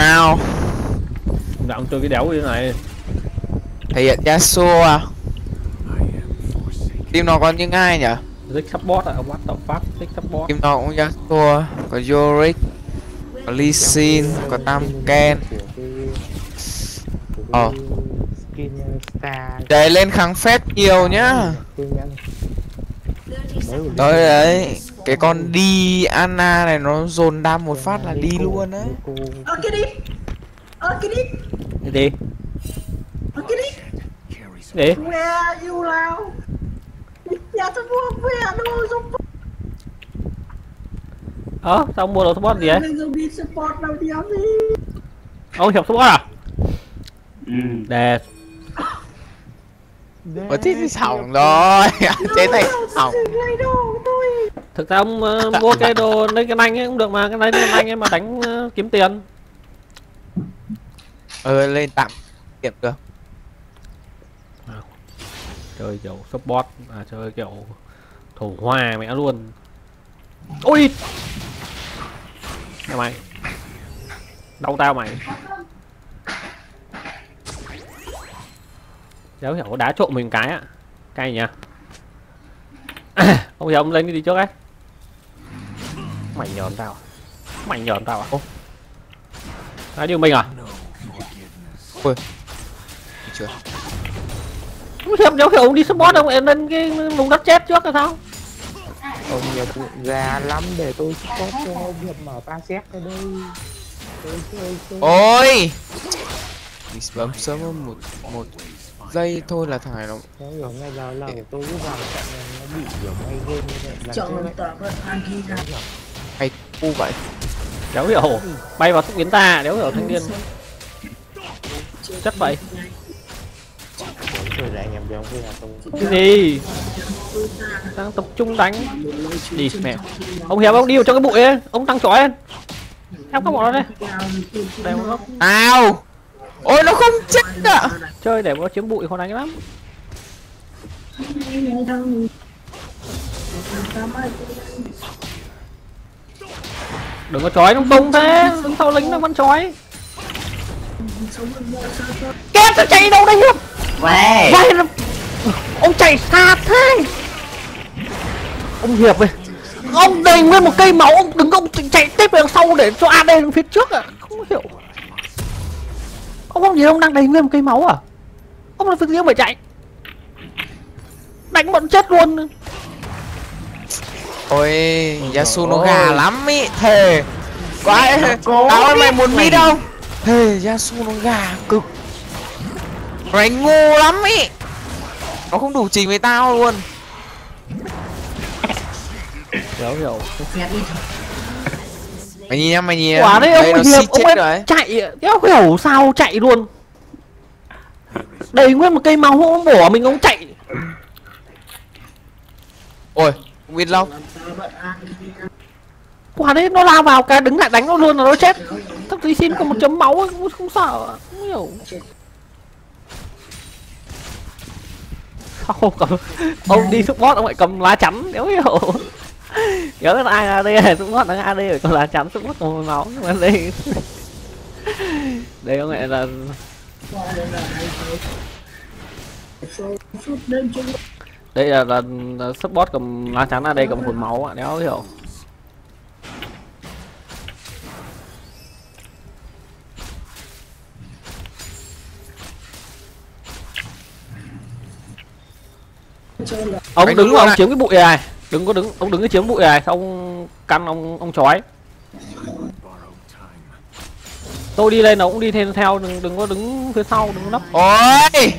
nào Dạo chơi cái đéo như thế này. Thể hiện Yasuo à? Team nó có những ai nhỉ? Rick support à, what the fuck, Rick support team nó cũng Yasuo có Yorick có Lee Sin có Tam Ken. Ờ. để lên kháng phép nhiều nhá. Tôi đấy đấy cái con đi Anna này nó dồn đam một phát là đi luôn á. Ơ kia đi. Ơ kia đi. Cái gì? Ơ kia đi. Để Where you now Nhà tôi mua về đồ dùng Ơ, sao mua đồ support gì ấy? Support đâu thì ấm đi. Ông hiệp support à? Để Ở thế thì hỏng rồi. Thế này hỏng Lấy đồ của tôi Thực ra ông ờ, mua cái đồ lấy cái nanh ấy cũng được mà Cái này cái nanh ấy mà đánh ờ, kiếm tiền. Ờ lên tạm kiểm được. Chơi kiểu support à chơi kiểu thổ hòa mẹ luôn. Ôi! Nhà mày. Đau tao mày. Đéo hiểu đá trộm mình cái ạ Cay nhỉ? Ông hiểu ông lên cái gì trước ấy Mày nhờn tao? Mày nhờn tao à? Ô Đá như mình à? Chưa? Không hiểu đéo hiểu ông đi support ông em lên cái vùng đất chết trước là sao? Ông nhập già lắm để tôi support cho ông nhập mở ba xét đây. Tôi chơi chơi. Ôi! Mình bấm sớm hơn một một giây thôi là thằng này nó nó hiểu ngay giờ là của tôi cứ vào. Trận này nó bị kiểu may game như vậy trước Chọn tờ vật Anki ra hay cu vậy? Đéo hiểu. Bay vào xúc biến ta đéo hiểu thanh niên. Chất vậy. Rồi với là cái gì? Đang tập trung đánh. Đi mẹ. Ông hiệp ông đi vào trong cái bụi ấy. Ông tăng chói lên. Em các bọn nó đây. Đây nó Ao Ôi nó không chết ạ! Chơi để nó chiếm bụi khó đánh lắm đừng có chói lung tung thế. Đứng sau lính nó vẫn chói kém sao chạy đâu đây hiệp Về. Ông chạy xa thế. Ông Hiệp ơi. Ông đầy nguyên một cây máu Ông đừng ông chạy tiếp về đằng sau để cho AD đứng phía trước à? Không hiểu. Ông không nhìn ông đang đầy nguyên một cây máu à? Ông là việc gì ông phải chạy? Đánh bọn chết luôn Ôi Yasuo nó gà lắm ý. Thề. Quá Tao ơi mày muốn mít không? Thề Yasuo nó gà cực. Nó đánh ngu lắm ý. Nó không đủ trình với tao luôn. Hiểu hiểu. Mày nhìn em mày nhìn em Quả đấy Đây ông nó Hiệp Ông chết ấy rồi ấy. chạy Đéo hiểu sao chạy luôn. Đầy nguyên một cây máu ông bỏ mình ông chạy. Ôi không Anki ra quả đấy nó lao vào cái đứng lại đánh nó luôn là nó chết. Thằng tí xin có một chấm máu ấy, cũng không sợ không hiểu. Sao không cầm ông đi support ông lại cầm lá chắn đéo hiểu. Nhớ là ai AD này support thằng AD phải cầm lá chắn support cầm máu nhưng mà đây đây ông lại là Đây là, là, là support cầm lá chắn AD cầm hồn máu ạ đéo hiểu. Ông đứng mà ông chiếm cái bụi này đừng có đứng ông đứng cái chiếm bụi này xong ông căn ông ông chói. Tôi đi lên nó cũng đi theo theo đừng đừng có đứng phía sau đừng nấp. Ôi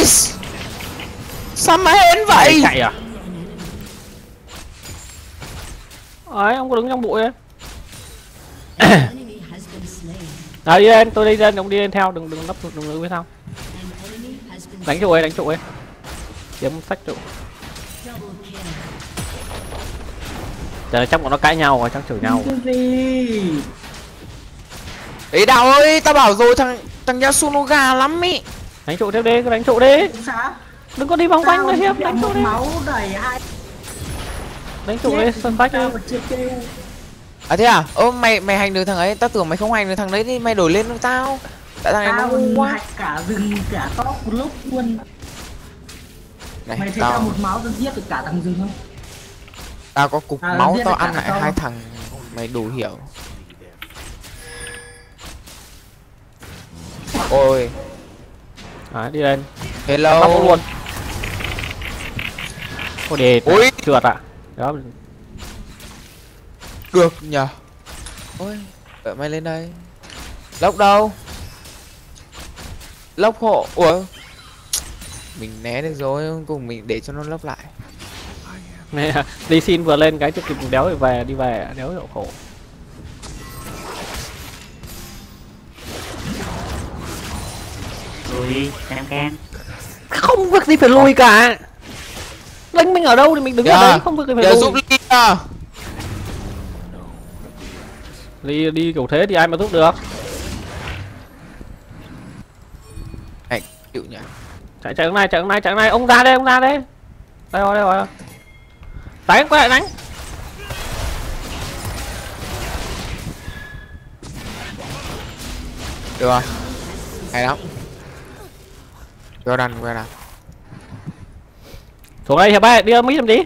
Ôi Sao mà hên vậy? Chạy à? Ấy ông có đứng trong bụi ấy? À đi lên tôi đi lên ông đi lên theo đừng đừng nấp đừng đứng phía sau đánh trụ ấy đánh trụ ấy. Kiếm sách trụ Giờ này chắc bọn nó cãi nhau rồi, chắc chửi nhau. Ý đạo ơi Tao bảo rồi thằng Thằng gà lắm ý Đánh trụ tiếp đi, cứ đánh trụ đi. Sao? Đừng có đi vòng quanh tao nữa hiệp bị đánh trụ đi. máu đẩy hai. Đánh trụ đi sân bách đi. à thế à? Ô mày mày hành được thằng ấy. Tao tưởng mày không hành được thằng đấy thì mày đổi lên với tao. Tại thằng này nó tao ngu quá. hạch cả rừng cả top một lúc luôn. Này mày thấy tao tao một máu tao giết được cả thằng rừng không? Tao có cục À, máu tao ăn lại tao. hai thằng. Mày đủ hiểu. Ôi Đấy, đi lên. Hello. Tóc luôn. Ôi đề Ui. trượt ạ. Đó. Được nhờ. Ôi đợi mày lên đây. Lốc đâu? Lốc hộ. Ủa? Mình né được rồi cùng mình để cho nó lốc lại. Nè, đi xin vừa lên cái chưa kịp đéo về đi về đéo hiệu khổ lùi đi can can không việc gì phải lùi cả. Đánh mình ở đâu thì mình đứng ở Dạ. đấy không việc gì phải giờ lùi. giúp ly à đi đi kiểu thế thì ai mà giúp được? Này chịu nhỉ? Chạy chạy hướng này chạy hướng này chạy hướng này ông ra đây ông ra đây. Đây rồi đây rồi đánh quay lại đánh. Được rồi. Hay lắm Jordan Jordan xuống đây hiệp ơi đi mỹ làm gì?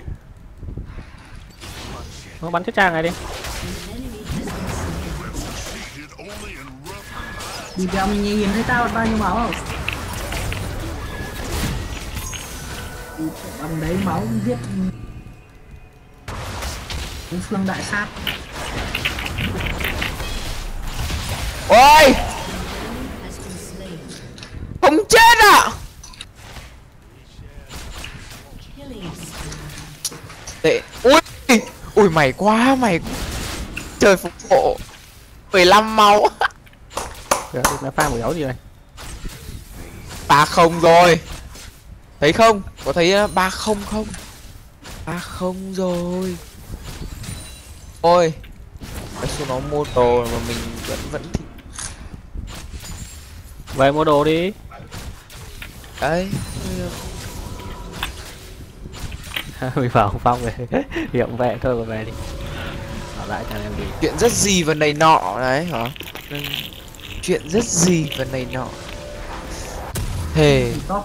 Nó bắn chết trang này đi. Đi theo mình nhìn thấy tao bao nhiêu máu không? Bằng đấy máu giết đối phương đại sát. Ôi! Không chết à tệ ui ui mày quá mày trời phục hộ 15 máu. Kìa, nó pha một dấu gì đây ba không rồi. Thấy không? Có thấy uh, ba không không? Ba không rồi. Ôi cái số nó mô tô mà mình vẫn vẫn về mua đồ đi. Đấy mình vào không phong về hiệu về thôi mà về đi. Ở lại cho em đi. Chuyện rất gì và này nọ đấy hả? Chuyện rất gì và này nọ. Thề top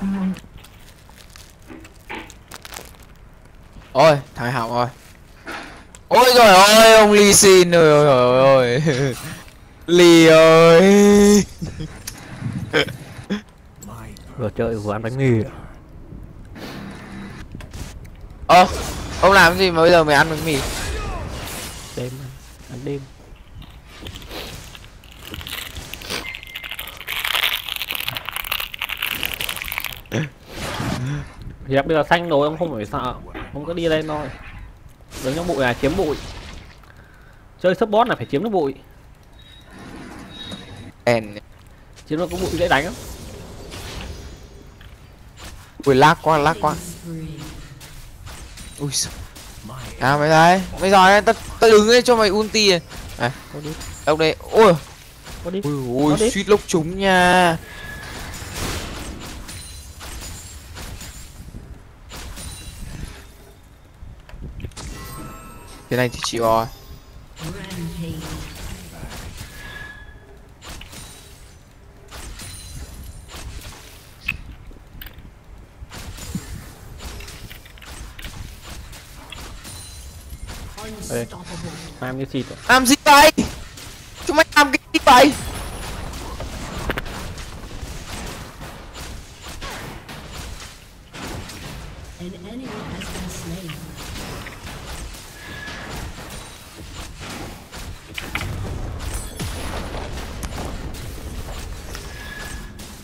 ôi thằng hảo rồi ôi trời ơi ông ly xin ôi ôi ôi ôi ly ơi. Vừa chơi vừa ăn bánh mì ơ ông làm gì mà bây giờ mày ăn bánh mì? Đêm ăn đêm. Hiệp bây giờ xanh rồi ông không phải sợ. Ông cứ đi lên thôi. Đứng trong bụi là chiếm bụi. Chơi support là phải chiếm được bụi. Đèn chiếm được có bụi dễ đánh lắm. Ui lag quá lag quá ui sao à mày đây. Mày giỏi đấy tao tao đứng đây cho mày ulti này. À đâu đây. Đi ui ui suýt lốc trúng nha. Thế này thì chịu rồi Ê, làm như xịt làm gì vậy? Chúng mày làm cái gì vậy?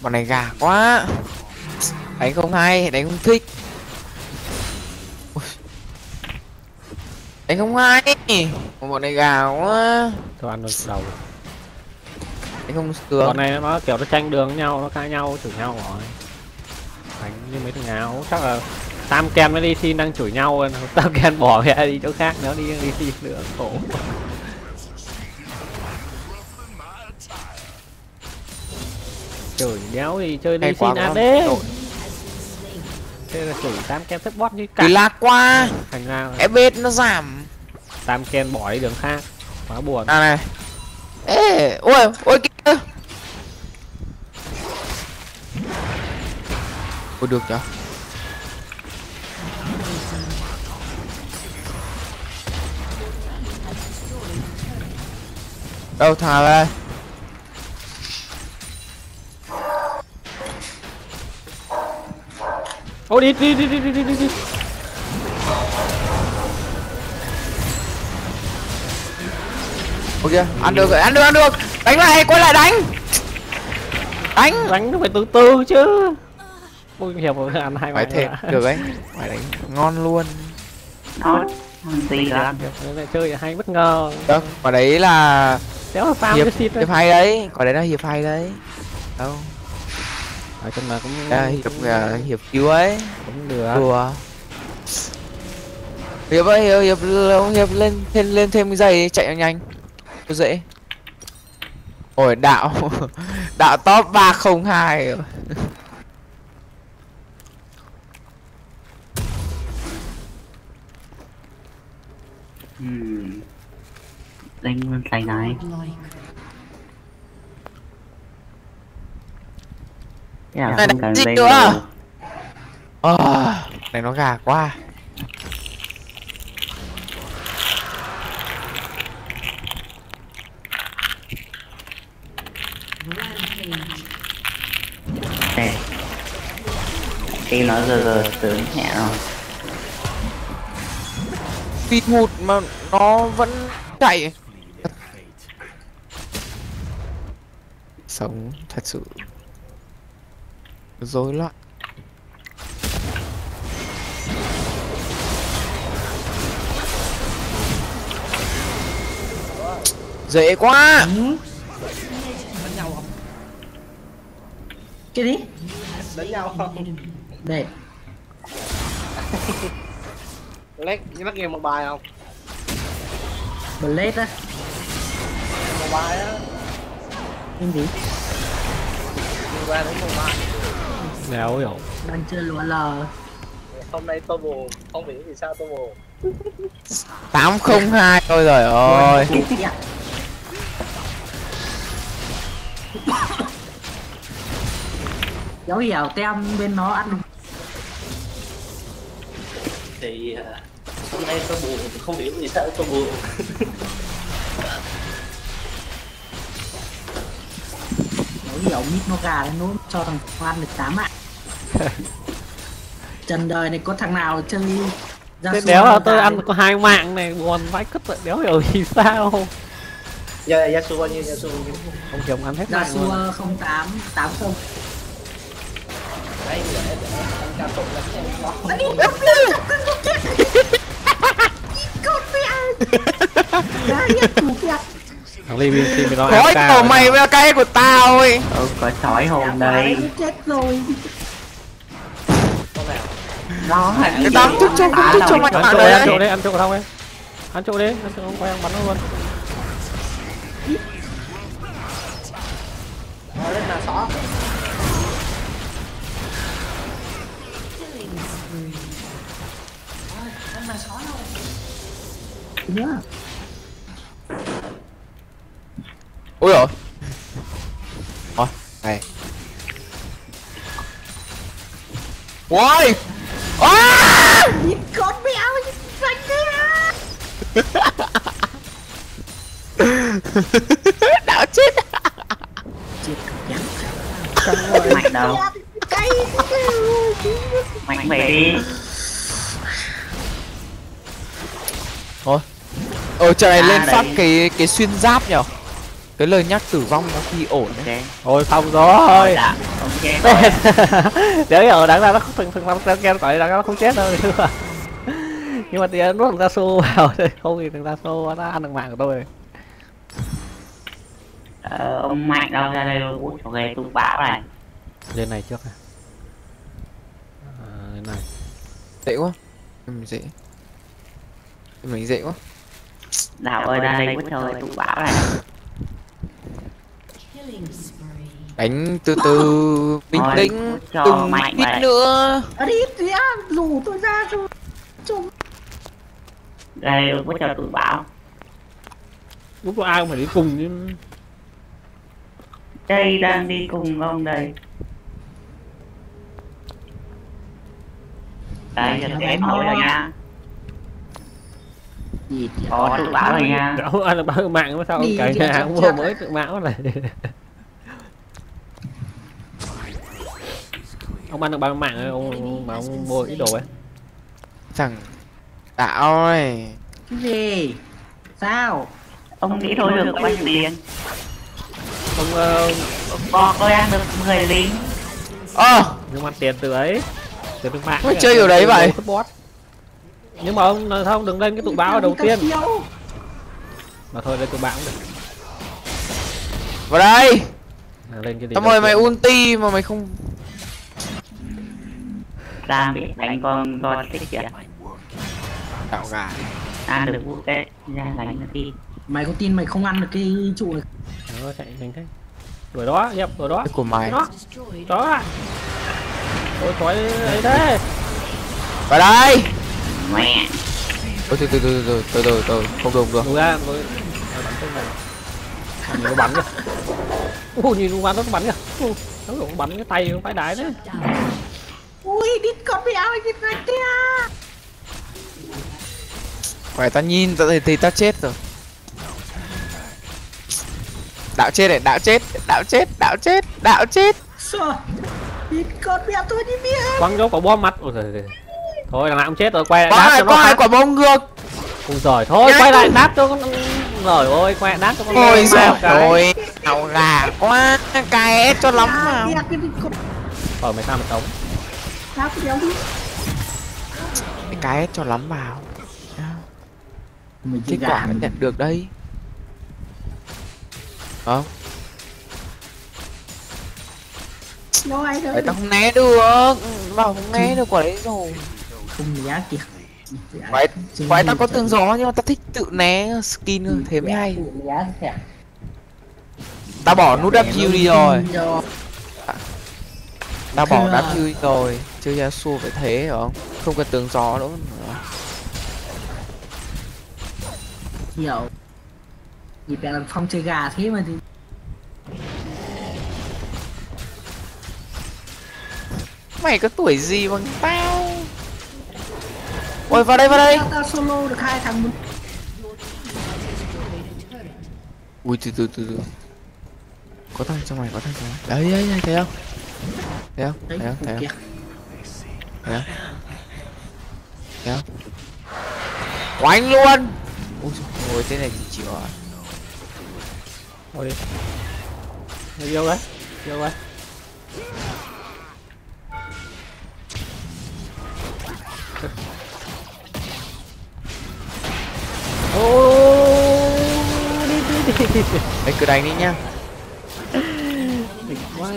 Bọn này gà quá. Đánh không hay đánh không thích đánh không hay. Bọn này gà quá. Cho ăn được đầu đánh không sướng. Con này nó kiểu nó tranh đường với nhau nó cãi nhau chửi nhau rồi. Đánh như mấy thằng ngáo chắc là tam ken với đi xin đang chửi nhau rồi. tam ken bỏ mẹ đi chỗ khác nữa đi đi xin nữa. Khổ. Chửi đéo thì chơi đi xin AD. thế là chửi tam ken thất bot như cả lạc quá. Thành ra FB nó giảm tam ken bỏ đi đường khác. Quá buồn. À này. Ê Ôi Ôi kia. Ôi được chưa? Đâu thả ra ô đi đi đi đi đi đi Ok ăn được rồi ăn được ăn được. Đánh lại quay lại đánh. Đánh. Đánh nó phải từ từ chứ. Ôi hiệp rồi ăn hai Phải nữa. được đấy. Phải đánh ngon luôn. Nó tí đó chơi hay bất ngờ. Đâu Quả đấy là đéo farm hiệp, hiệp hay đấy Quả đấy là hiệp hay đấy. Đâu? Ở trong là cũng à, hiệp à, hiệp cứu ấy. cũng được. Đùa. Hiệp ơi hiệp hiệp hiệp lên thêm lên thêm cái giày chạy nhanh dễ ôi đạo đạo top 302 rồi. Ừm. đánh lên tay này Cái Này, không cần gì nữa? Ờ, này nó gà quá Khi nó giờ giờ sớm nhẹ rồi. Vịt hụt mà nó vẫn chạy. Sống thật sự. Rối loạn. Dễ quá Cái đi Đánh nhau không? Đây. Với bắt nghe một bài không? Blade á. Một bài á. Cái gì? liên quan đến một bài đéo hiểu Đang chơi lúa lờ. Hôm nay tôi buồn không hiểu vì sao tôi buồn. 802 thôi rồi ơi Dạ. Dấu dào tem bên nó ăn. Thì à, hôm nay tôi buồn không hiểu vì sao tôi buồn. Dấu dào mít nó gà lên nó cho thằng Khoan được 8 ạ. Trần đời này có thằng nào chơi ra thế đéo là tôi ăn có hai mạng này buồn vãi cất lại đéo hiểu vì sao? Giờ gia su bao nhiêu bao nhiêu. Không kiếm ăn hết xua 08 80 đây, để, để, anh cảm tục lắm nha Anh đi cướp đi, anh có chết Cướp đi anh Ai nhá, thủ kẹt Thằng Lee Win Team nó ám cao Khói mày với cái của tao ơi Ừ, ờ, có sói hồn đây. Chết rồi nó hả? Cái đám chút cho chút cho mày bạn đấy. ăn chỗ đi ăn chỗ của thông đi ăn chỗ đi ăn chỗ không quay bắn luôn. Nó lên là xó nữa ôi rồi thôi này. Why? Ah! You got me, I was fucking Đã chết. Chết cắn Mày đâu. Mày mày đi. Ờ trời này À, lên phát đấy. cái cái xuyên giáp nhở? Cái lời nhắc tử vong nó khi ổn đấy ok. Thôi xong rồi. Ok đéo hiểu đáng ra nó không thường thường năm tên kem tại đáng ra nó không chết đâu. Nhưng mà nhưng mà thì nuốt thằng su vào thì không thì thằng su nó ăn được mạng của tôi. Ờ, ông mạnh đâu ra đây luôn? Út cho ghê tung bão này. Lên này trước này à, lên này. Dễ quá. Mình dễ. Mình dễ quá đào ơi ra đây cho ghê tung bão này. Đánh từ từ Bình Thôi, tĩnh mạnh ít nữa. Ở đi vía rủ tôi ra rồi Trông đây đừng có cho tụi bảo. Lúc đó ai cũng phải đi cùng chứ. Đây đang đi cùng ông đây. Đây cho em hỏi rồi nha gì có tụi bảo rồi nha. Đâu, anh là bao mạng mà sao đi nhà cho cũng vừa mới tự mão này. Ông ăn được bao mạng rồi? Ông, ông mà ông mua ít đồ ấy. Chẳng Đạo ơi. Cái gì? Sao? Ông nghĩ thôi được bao nhiêu tiền? Ông ờ, con tôi ăn được 10 lính. Ơ. Nhưng mà tiền từ ấy. Từ từ mạng Ôi, chơi kiểu đấy vậy? Football. Nhưng mà ông không đừng lên cái tụ báo đầu tiên. mà thôi lên tụ báo cũng được Vào đây. À, lên cái gì Tao mời mày ulti mà mày không đang biết đánh con con thích kìa. Đạo gà ăn được vũ tệ ra đánh nó đi. Mày có tin mày không ăn được cái trụ này? Đó, chạy nhanh thế. Đuổi đó dẹp đuổi đó. Của mày. Đó. Đó ôi khói ấy thế. Vào đây mẹ Ôi từ từ từ từ từ từ từ. Không được không được. Ra bắn tên này Nhìn nó bắn kìa Ui nhìn nó bắn nó bắn kìa nó cũng bắn cái tay nó phải đái đấy. Ui đi con bị áo cái này kia? Phải tao nhìn tao thì, thì tao chết rồi. Đạo chết này, đạo chết, đạo chết, đạo chết, đạo chết. Sao đi con bị áo tôi đi biết. Quăng dấu quả bom mặt. Ôi trời ơi. Thôi thằng nào cũng chết rồi quay lại Có đáp hai, cho có nó hai quả bom ngược? Ui giời thôi quay lại đáp cho con rồi ôi quay lại đáp cho con Ôi giời ơi Đạo gà quá Cái cho lắm mà. Rồi mày sao mày sống? Sao cái cho lắm vào. Mình Kết quả nhận được đây. Không. Đâu ai đâu Đấy tao không né được Bảo không né được quả đấy rồi không nhá kìa. Quái, quái tao có tường gió nhưng mà tao thích tự né skin hơn thế mới hay. Thẻ Tao bỏ nút W đi rồi. Tao bỏ Thưa. W đi rồi Chơi Yasuo phải thế hiểu không? Không cần tường gió nữa. Hiểu bè làm phong chơi gà thế mà thì Mày có tuổi gì bằng tao Ôi vào đây vào đây. Tao solo được hai thằng Ui từ từ từ từ. Có thằng trong mày có thằng trong mày Đấy đấy đấy thấy không? Thấy không? Thấy không? Thấy không? Thấy không? Thấy không? Oánh luôn. Ôi thế này thì chịu à? Thôi đi yêu đấy yêu đấy ô đi đi đi đi cứ đánh đi nhá. Đỉnh quá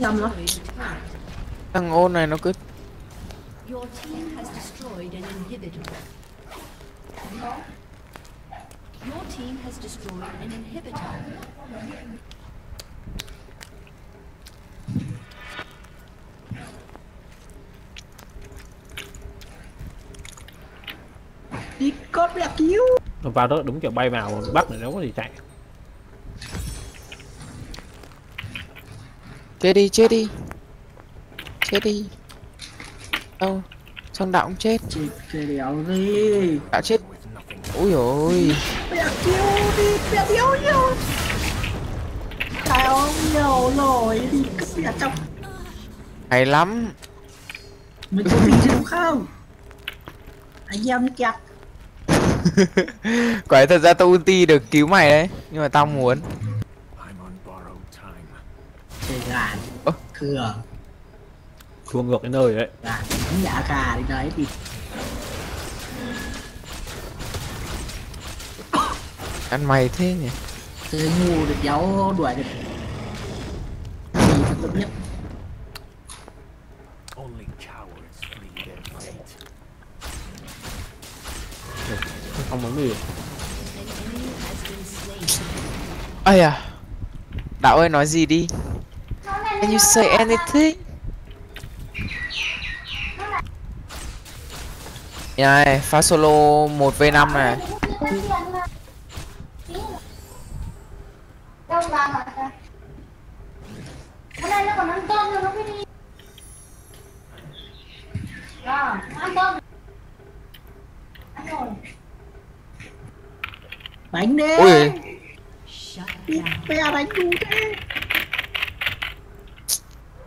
nhầm lắm Thằng ôn này nó cứ Your team has destroyed an inhibitor. Your team has destroyed an inhibitor. đi con bè cứu vào đó đúng kiểu bay vào bắt này đâu có gì chạy. Chết đi chết đi. Chết đi. Đâu? Xong đạo cũng chết. Đéo gì? Đạo chết. Ui ôi đi bè yếu nhiều trời ơi nhiều rồi đi cất bè trong Hay lắm. Mình có chứ đúng không? Anh em kẹt Quái thật ra tao ulti được cứu mày đấy Nhưng mà tao muốn. Chơi gà. Ơ. thừa. Thua ngược cái nơi đấy. Gà đánh giả gà đi đấy thì Ăn mày thế nhỉ? Chơi ngu được giáo đuổi được. Gì là tốt nhất. Không muốn gì ây à đạo ơi nói gì đi? Can you say anything? Này phá solo 1 v 5 này Đâu ra hả ta? Bữa nay nó còn ăn cơm nữa nó mới đi. Rồi, ăn cơm. Ăn rồi. Đánh đi. down. Bè đánh đủ thế.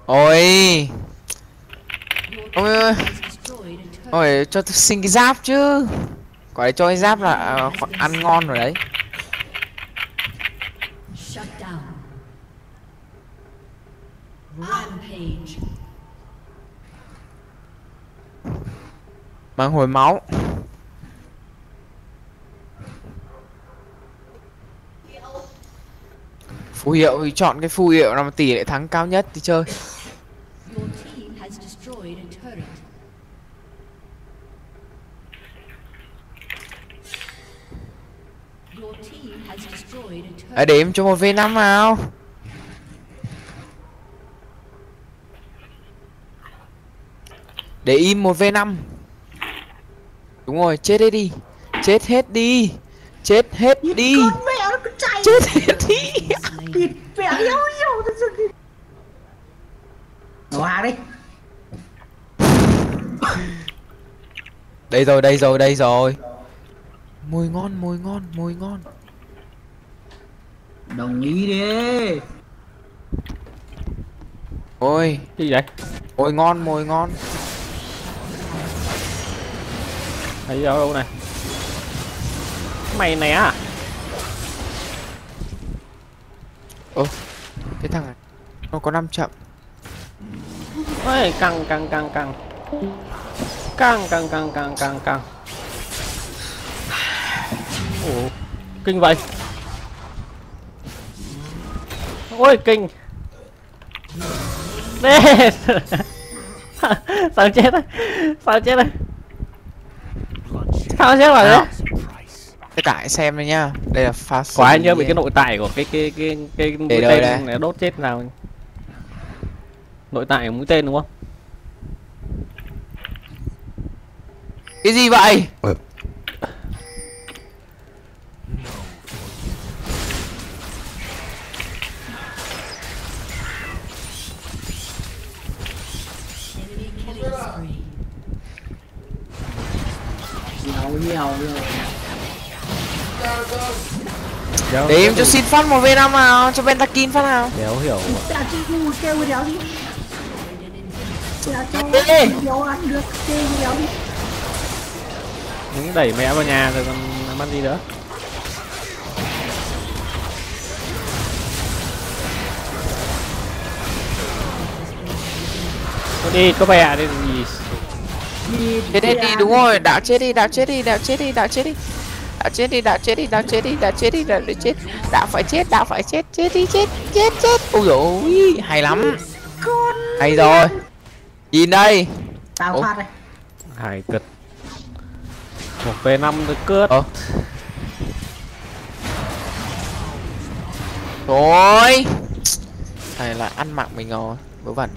ôi ôi ôi ôi cho tôi xin cái giáp chứ quả đấy cho cái giáp là à, ăn ngon rồi đấy Shut down. Rampage. mang hồi máu phù hiệu thì chọn cái phù hiệu nào mà tỷ lệ thắng cao nhất thì chơi. À, để em cho một v 5 vào để im một v 5 đúng rồi chết hết đi. Chết hết đi. Chết hết đi. Con mẹ nó cứ chạy. chết hết Thịt yêu yêu thật sự. Hòa đi. đây rồi đây rồi đây rồi. Mùi ngon mùi ngon mùi ngon. Đồng ý đi. ôi. Cái gì vậy? Mùi ngon mùi ngon. Thấy đâu đâu này? Mày nè à cái thằng này nó có năm chậm. Ôi căng căng căng căng. Căng căng căng căng căng căng. Ủa, kinh vậy. Ôi kinh. Nè. sao chết đấy? Sao chết đấy? Sao chết rồi đấy? Cái tải xem đây nhá đây là pha quả anh nhớ bị cái nội tại của cái cái cái cái mũi đâu tên đây? này đốt chết nào nội tại của mũi tên đúng không cái gì vậy spree. Nhiều nhiều rồi. Đéo- để em cho xin phát một v 5 nào cho pentakin phát nào đéo hiểu chị ngu kêu cái đéo đi. Cho Ê! đéo ăn được kêu cái đéo đi. những đẩy mẹ vào nhà rồi còn làm ăn gì nữa Thôi đi có bè đi gì Đi chết hết đi đúng rồi đạo chết đi đạo chết đi đạo chết đi đạo chết đi đạo chết đi đạo chết đi đạo chết đi đạo chết đi đạo chết đạo phải chết đạo phải chết chết đi chết chết chết. Ui dồi hay lắm. Hay rồi. Nhìn đây. Tao phát đây. hải cực. Một v năm được cướp. Ờ. Rồi. Này là ăn mạng mình rồi vớ vẩn.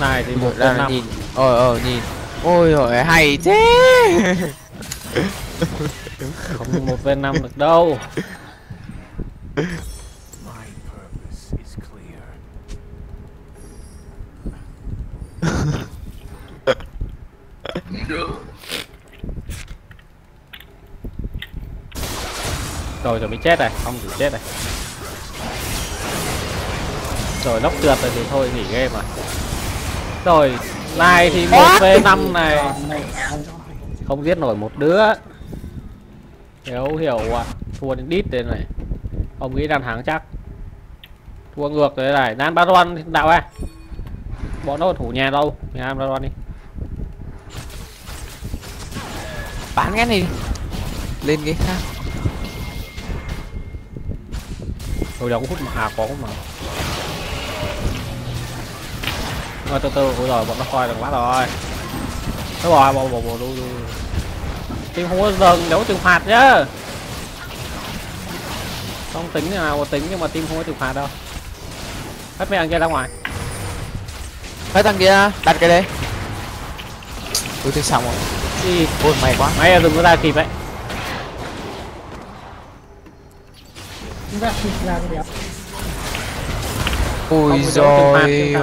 Này thì một ra nhìn. Ờ ờ nhìn ôi rồi hay thế. Không một v năm được đâu. Rồi rồi mới chết này. Không thì chết này. Rồi lốc trượt rồi thì thôi nghỉ game rồi rồi này thì một v năm này. Mẹ không giết nổi một đứa. Hiểu hiểu. À thua đến đít đây này. Ông nghĩ đang thắng chắc. Thua ngược rồi đây này. Nan baron đạo à bọn nó thủ nhà đâu? Nhà em baron đi. Bán cái này đi. Lên cái khác. Rồi đâu có hút mà. À có mà rồi từ từ. Ôi rồi bọn nó coi được quá rồi. Nó rồi bộ bộ bộ đu đu. Team không có dừng đấu trừng phạt nhá. Không tính nào mà tính nhưng mà team không có trừng phạt đâu. Hết mấy thằng kia ra ngoài. Hết thằng kia đặt cái đấy. Ui tôi xong rồi. Đi Ôi may quá. Máy là đừng có ra kịp đấy cái đéo Ui rồi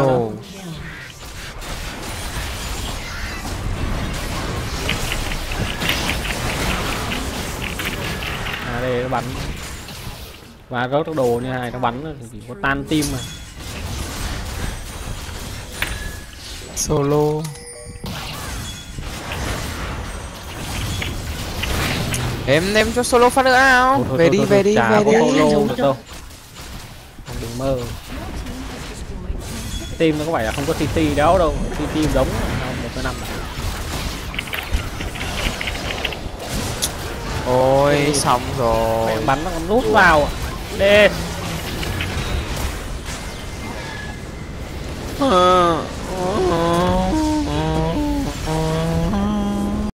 đây nó bắn. Và rớt cái đồ như này nó bắn thì chỉ có tan tim mà. Solo. Em em cho solo phát nữa nào? Thôi, Về thôi, đi thôi, về đi về đi. solo được đâu. Không đừng mơ. Team nó có phải là không có CT đâu đâu CT giống một cái năm này ôi Đi. xong rồi Mày bắn nó còn nút vào đi à. Ờ. Ờ.